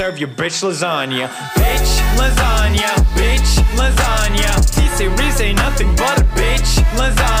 serve your bitch lasagna. Bitch lasagna, bitch lasagna. Tise Reese ain't nothing but a bitch lasagna.